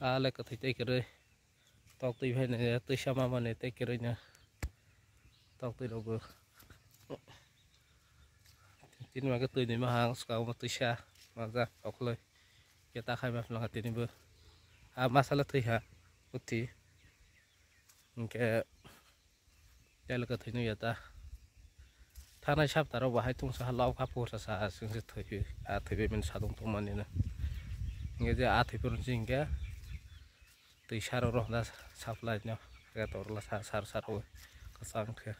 à lại có thể tay cái rồi tóc tùy phải này tôi sao mà mà này tay cái rồi nha tóc tôi đâu vừa tin mà cái tùy này mà hàng scout mà tôi xa mà ra học lời cái ta khai mà làm cái này vừa à masalah thôi ha. Uti cái cái là cái thứ này ta. Thằng này sắp tao bảo hai tung sa lau khắp phố sao sao sinh sẽ thấy à thấy bên sa tung tung mà này nè nghe giờ à thấy bên chính tui saro roh da sapla nyo gator la sar sar sar ko sang kia